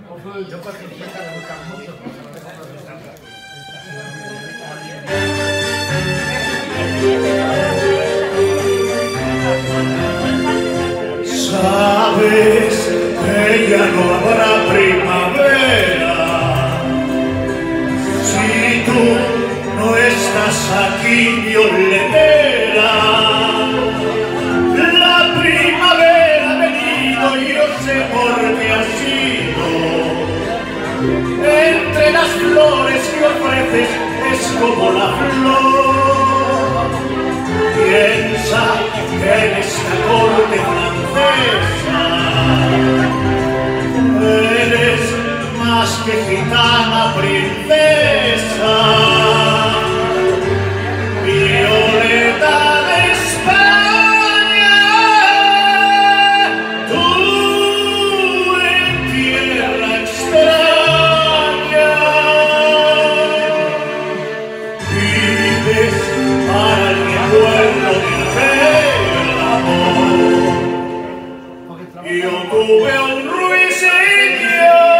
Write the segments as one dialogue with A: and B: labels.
A: Yo porque me gusta mucho, Sabes que ya no habrá primavera. Si tú no estás aquí, las flores que ofreces es como la flor. Piensa que en esta corte francesa eres más que gitana princesa. We'll go well, xây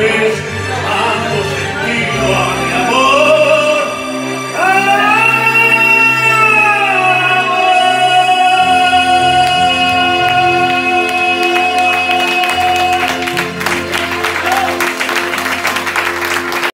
A: Yes.